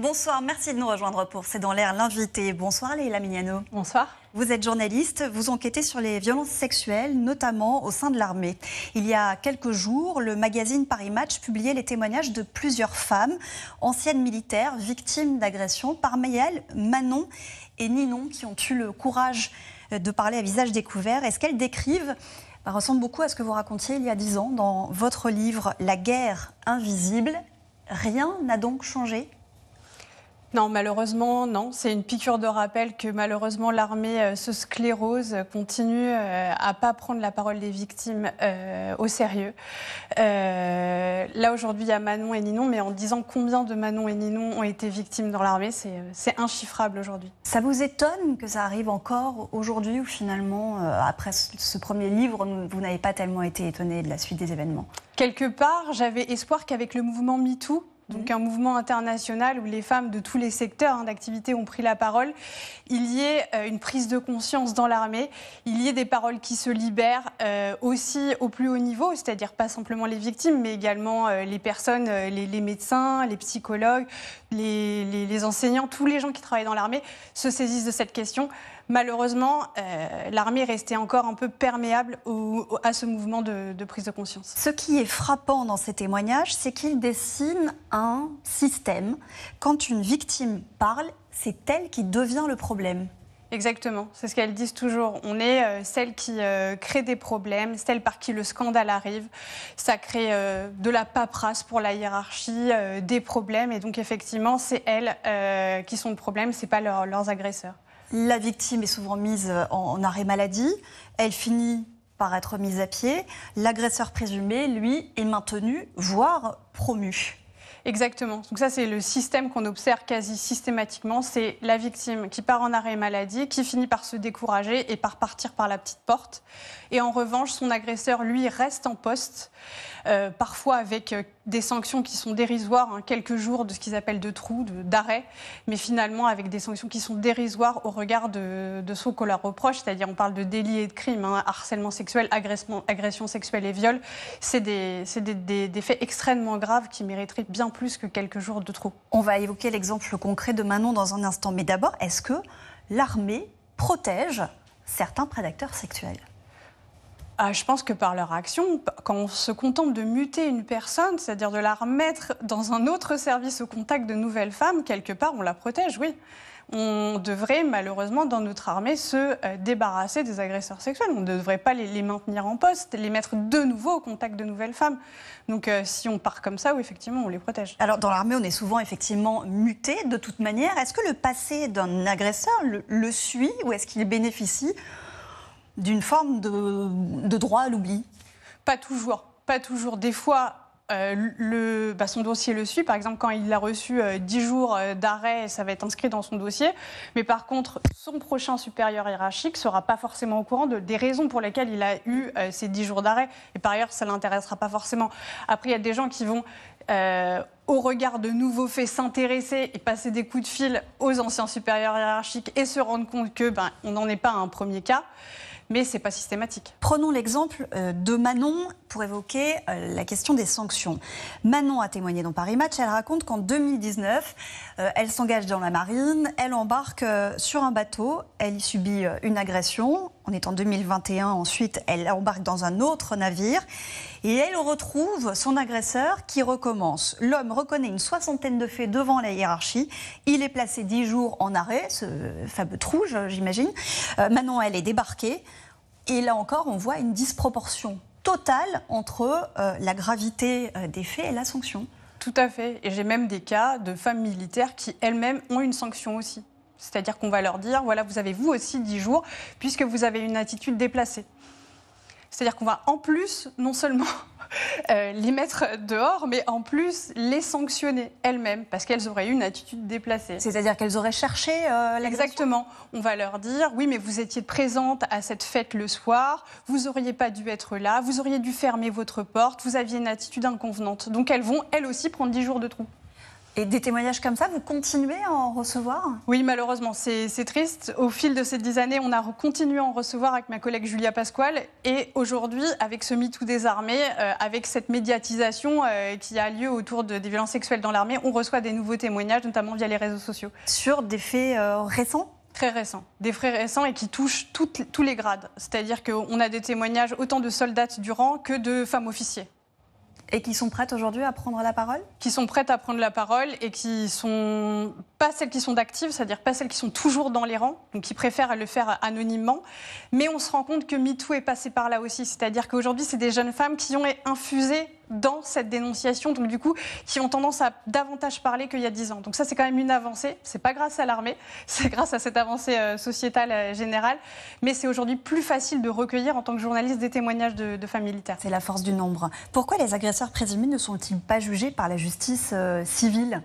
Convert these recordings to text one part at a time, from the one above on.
Bonsoir, merci de nous rejoindre pour C'est dans l'air l'invité. Bonsoir Léla Mignano. Bonsoir. Vous êtes journaliste, vous enquêtez sur les violences sexuelles, notamment au sein de l'armée. Il y a quelques jours, le magazine Paris Match publiait les témoignages de plusieurs femmes, anciennes militaires, victimes d'agressions, parmi elles Manon et Ninon, qui ont eu le courage de parler à visage découvert. Et ce qu'elles décrivent bah, ressemble beaucoup à ce que vous racontiez il y a dix ans dans votre livre La guerre invisible. Rien n'a donc changé? Non, malheureusement, non. C'est une piqûre de rappel que malheureusement l'armée euh, se sclérose, continue euh, à pas prendre la parole des victimes euh, au sérieux. là aujourd'hui, il y a Manon et Ninon, mais en disant combien de Manon et Ninon ont été victimes dans l'armée, c'est inchiffrable aujourd'hui. Ça vous étonne que ça arrive encore aujourd'hui ou finalement, après ce premier livre, vous n'avez pas tellement été étonné de la suite des événements? Quelque part, j'avais espoir qu'avec le mouvement MeToo, donc mhm. un mouvement international où les femmes de tous les secteurs hein, d'activité ont pris la parole, il y ait euh, une prise de conscience dans l'armée, il y ait des paroles qui se libèrent euh, aussi au plus haut niveau, c'est-à-dire pas simplement les victimes, mais également euh, les personnes, les, médecins, les psychologues, les, enseignants, tous les gens qui travaillent dans l'armée se saisissent de cette question. Malheureusement, l'armée restait encore un peu perméable à ce mouvement de, de, prise de conscience. Ce qui est frappant dans ces témoignages, c'est qu'ils dessinent un système. Quand une victime parle, c'est elle qui devient le problème. Exactement, c'est ce qu'elles disent toujours. On est euh, celle qui euh, crée des problèmes, celle par qui le scandale arrive. Ça crée euh, de la paperasse pour la hiérarchie, des problèmes. Et donc effectivement, c'est elles qui sont le problème, c'est pas leurs agresseurs. La victime est souvent mise en arrêt maladie. Elle finit par être mise à pied. L'agresseur présumé, lui, est maintenu, voire promu. Exactement. Donc ça, c'est le système qu'on observe quasi systématiquement. C'est la victime qui part en arrêt maladie, qui finit par se décourager et par partir par la petite porte. Et en revanche, son agresseur, lui, reste en poste, euh, parfois avec euh, des sanctions qui sont dérisoires, hein, quelques jours de ce qu'ils appellent de trous, d'arrêt, mais finalement avec des sanctions qui sont dérisoires au regard de, ce qu'on leur reproche, c'est-à-dire on parle de délits et de crimes, hein, harcèlement sexuel, agression, sexuelle et viol. C'est des, des, des, faits extrêmement graves qui mériteraient bien plus que quelques jours de trous. On va évoquer l'exemple concret de Manon dans un instant, mais d'abord, est-ce que l'armée protège certains prédateurs sexuels? Ah, je pense que par leur action, quand on se contente de muter une personne, c'est-à-dire de la remettre dans un autre service au contact de nouvelles femmes, quelque part, on la protège, oui. On devrait malheureusement dans notre armée se euh, débarrasser des agresseurs sexuels. On ne devrait pas les, maintenir en poste, les mettre de nouveau au contact de nouvelles femmes. Donc euh, si on part comme ça, oui, effectivement, on les protège. Alors dans l'armée, on est souvent effectivement muté de toute manière. Est-ce que le passé d'un agresseur le suit ou est-ce qu'il bénéficie d'une forme de, droit à l'oubli Pas toujours. Pas toujours. Des fois, euh, bah, son dossier le suit. Par exemple, quand il a reçu 10 euh, jours euh, d'arrêt, ça va être inscrit dans son dossier. Mais par contre, son prochain supérieur hiérarchique ne sera pas forcément au courant de, des raisons pour lesquelles il a eu ces 10 jours d'arrêt. Et par ailleurs, ça ne l'intéressera pas forcément. Après, il y a des gens qui vont, au regard de nouveaux faits, s'intéresser et passer des coups de fil aux anciens supérieurs hiérarchiques et se rendre compte que ben, on n'en est pas à un premier cas mais ce n'est pas systématique. Prenons l'exemple euh, de Manon pour évoquer euh, la question des sanctions. Manon a témoigné dans Paris Match. Elle raconte qu'en 2019, euh, elle s'engage dans la marine, elle embarque sur un bateau, elle y subit une agression. On est en 2021, ensuite elle embarque dans un autre navire et elle retrouve son agresseur qui recommence. L'homme reconnaît une soixantaine de faits devant la hiérarchie. Il est placé dix jours en arrêt, ce fameux trou, j'imagine. Manon, elle est débarquée. Et là encore, on voit une disproportion totale entre euh, la gravité euh, des faits et la sanction. Tout à fait. Et j'ai même des cas de femmes militaires qui elles-mêmes ont une sanction aussi. C'est-à-dire qu'on va leur dire, voilà, vous avez vous aussi 10 jours, puisque vous avez une attitude déplacée. C'est-à-dire qu'on va en plus, non seulement euh, les mettre dehors, mais en plus les sanctionner elles-mêmes parce qu'elles auraient eu une attitude déplacée. C'est-à-dire qu'elles auraient cherché euh, Exactement. On va leur dire oui, mais vous étiez présente à cette fête le soir, vous auriez pas dû être là, vous auriez dû fermer votre porte, vous aviez une attitude inconvenante. Donc elles vont elles aussi prendre 10 jours de trou. Et des témoignages comme ça, vous continuez à en recevoir? Oui, malheureusement, c'est triste. Au fil de ces dix années, on a continué à en recevoir avec ma collègue Julia Pasquale. Et aujourd'hui, avec ce MeToo des armées, euh, avec cette médiatisation euh, qui a lieu autour de, des violences sexuelles dans l'armée, on reçoit des nouveaux témoignages, notamment via les réseaux sociaux. Sur des faits euh, récents? Très récents, des faits récents et qui touchent tous les grades. C'est-à-dire qu'on a des témoignages autant de soldats du rang que de femmes officiers. Et qui sont prêtes aujourd'hui à prendre la parole? Qui sont prêtes à prendre la parole et qui sont pas celles qui sont d'actives, c'est-à-dire pas celles qui sont toujours dans les rangs, donc qui préfèrent le faire anonymement. Mais on se rend compte que MeToo est passé par là aussi, c'est-à-dire qu'aujourd'hui, c'est des jeunes femmes qui ont infusé dans cette dénonciation, donc du coup, qui ont tendance à davantage parler qu'il y a dix ans. Donc ça, c'est quand même une avancée. C'est pas grâce à l'armée, c'est grâce à cette avancée euh, sociétale euh, générale, mais c'est aujourd'hui plus facile de recueillir en tant que journaliste des témoignages de, femmes militaires. C'est la force du nombre. Pourquoi les agresseurs présumés ne sont-ils pas jugés par la justice euh, civile?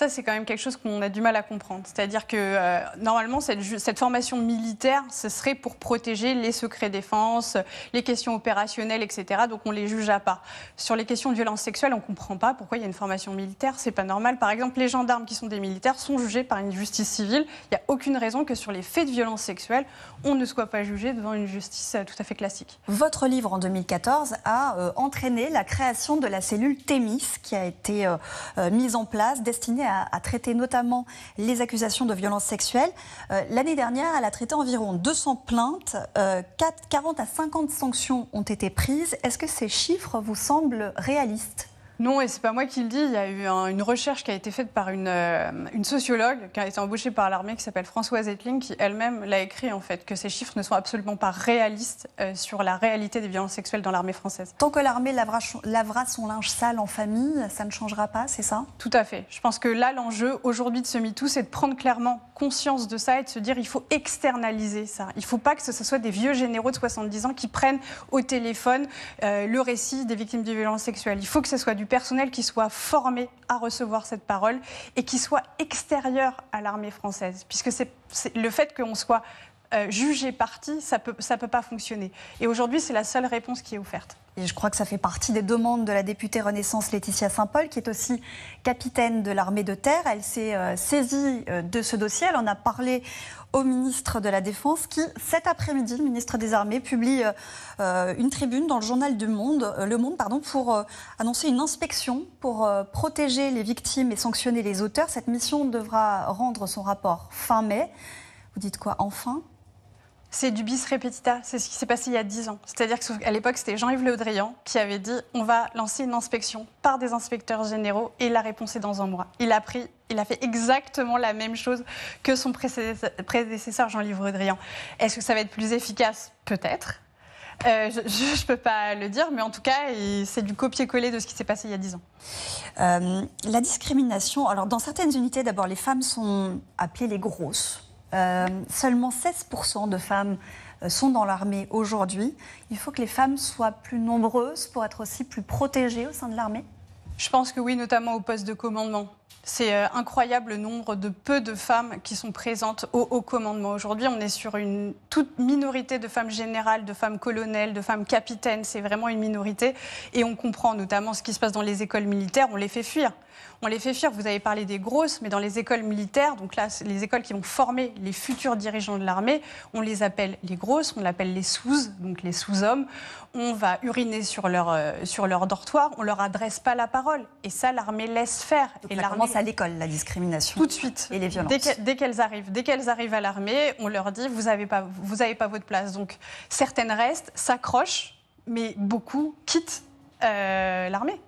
Ça, c'est quand même quelque chose qu'on a du mal à comprendre. C'est-à-dire que euh, normalement, cette, formation militaire, ce serait pour protéger les secrets défense, les questions opérationnelles, etc. Donc on les juge à part. Sur les questions de violence sexuelle, on ne comprend pas pourquoi il y a une formation militaire. C'est pas normal. Par exemple, les gendarmes qui sont des militaires sont jugés par une justice civile. Il n'y a aucune raison que sur les faits de violence sexuelle, on ne soit pas jugé devant une justice euh, tout à fait classique. Votre livre en 2014 a euh, entraîné la création de la cellule Thémis qui a été mise en place, destinée à, traiter notamment les accusations de violences sexuelles. Euh, l'année dernière, elle a traité environ 200 plaintes, 40 euh, à 50 sanctions ont été prises. Est-ce que ces chiffres vous semblent réalistes? Non, et c'est pas moi qui le dis. Il y a eu une recherche qui a été faite par une, euh, une, sociologue qui a été embauchée par l'armée qui s'appelle Françoise Etling, qui elle-même l'a écrit en fait que ces chiffres ne sont absolument pas réalistes euh, sur la réalité des violences sexuelles dans l'armée française. Tant que l'armée lavera, lavera, son linge sale en famille, ça ne changera pas, c'est ça? Tout à fait. Je pense que là, l'enjeu aujourd'hui de ce MeToo, c'est de prendre clairement conscience de ça et de se dire il faut externaliser ça. Il ne faut pas que ce soit des vieux généraux de 70 ans qui prennent au téléphone euh, le récit des victimes de violences sexuelles. Il faut que ce soit du personnel qui soit formé à recevoir cette parole et qui soit extérieur à l'armée française. Puisque c'est le fait qu'on soit euh, jugé parti, ça ne peut pas fonctionner. Et aujourd'hui, c'est la seule réponse qui est offerte. Et je crois que ça fait partie des demandes de la députée Renaissance Laetitia Saint-Paul, qui est aussi capitaine de l'armée de terre. Elle s'est euh, saisie euh, de ce dossier. Elle en a parlé au ministre de la Défense, qui cet après-midi, le ministre des Armées, publie euh, une tribune dans le journal du Monde, Le Monde, pardon, pour annoncer une inspection pour protéger les victimes et sanctionner les auteurs. Cette mission devra rendre son rapport fin mai. Vous dites quoi Enfin? C'est du bis repetita, c'est ce qui s'est passé il y a dix ans. C'est-à-dire qu'à l'époque, c'était Jean-Yves Le Drian qui avait dit on va lancer une inspection par des inspecteurs généraux et la réponse est dans un mois. Il a pris, il a fait exactement la même chose que son prédécesseur Jean-Yves Le Drian. Est-ce que ça va être plus efficace? Peut-être. Euh, je ne peux pas le dire, mais en tout cas, c'est du copier-coller de ce qui s'est passé il y a dix ans. Euh, la discrimination, alors dans certaines unités, d'abord, les femmes sont appelées les grosses. Euh, seulement 16% de femmes euh, sont dans l'armée aujourd'hui. Il faut que les femmes soient plus nombreuses pour être aussi plus protégées au sein de l'armée Je pense que oui, notamment au poste de commandement. C'est euh, incroyable le nombre de peu de femmes qui sont présentes au haut commandement. Aujourd'hui, on est sur une toute minorité de femmes générales, de femmes colonels, de femmes capitaines. C'est vraiment une minorité. Et on comprend notamment ce qui se passe dans les écoles militaires. On les fait fuir on les fait fuir. Vous avez parlé des grosses, mais dans les écoles militaires, donc là, les écoles qui vont former les futurs dirigeants de l'armée, on les appelle les grosses, on l'appelle les sous, donc les sous-hommes. On va uriner sur leur, euh, sur leur dortoir, on leur adresse pas la parole. Et ça, l'armée laisse faire. et commence à l'école, la discrimination. Tout de suite. Et les violences. Dès qu'elles arrivent, dès qu'elles arrivent à l'armée, on leur dit vous n'avez pas, vous avez pas votre place. Donc certaines restent, s'accrochent, mais beaucoup quittent euh, l'armée.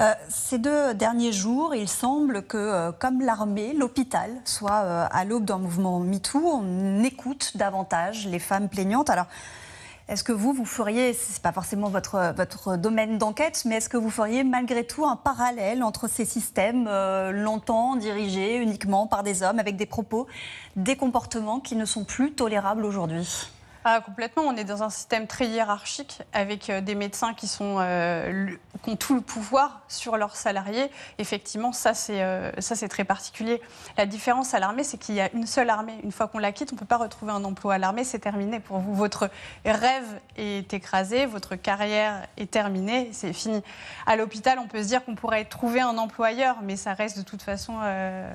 Euh, ces deux derniers jours, il semble que, euh, comme l'armée, l'hôpital soit euh, à l'aube d'un mouvement MeToo, on écoute davantage les femmes plaignantes. Alors, est-ce que vous, vous feriez, ce n'est pas forcément votre, votre domaine d'enquête, mais est-ce que vous feriez malgré tout un parallèle entre ces systèmes longtemps dirigés uniquement par des hommes, avec des propos, des comportements qui ne sont plus tolérables aujourd'hui? Ah, Complètement. On est dans un système très hiérarchique avec des médecins qui, sont, qui ont tout le pouvoir sur leurs salariés. Effectivement, ça, c'est c'est très particulier. La différence à l'armée, c'est qu'il y a une seule armée. Une fois qu'on la quitte, on ne peut pas retrouver un emploi à l'armée. C'est terminé pour vous. Votre rêve est écrasé, votre carrière est terminée, c'est fini. À l'hôpital, on peut se dire qu'on pourrait trouver un employeur, mais ça reste de toute façon euh,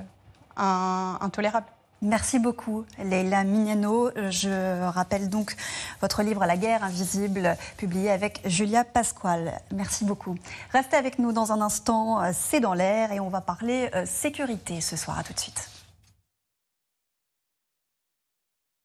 intolérable. Merci beaucoup, Leila Mignano. Je rappelle donc votre livre La guerre invisible, publié avec Julia Pasquale. Merci beaucoup. Restez avec nous dans un instant, c'est dans l'air et on va parler euh, sécurité ce soir. À tout de suite.